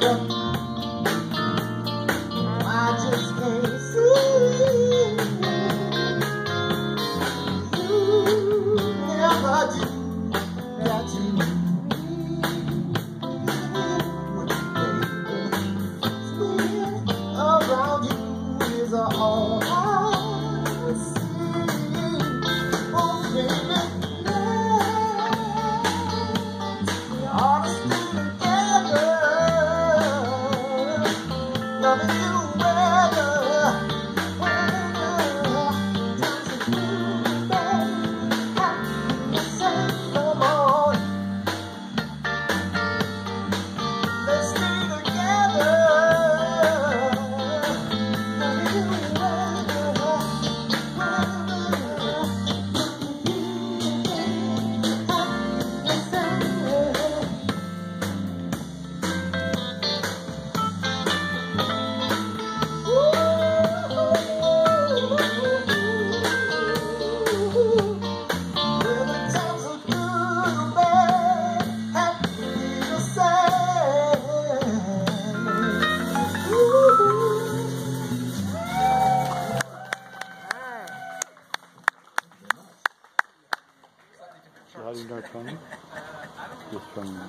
Yeah. So how do you know from? Just from.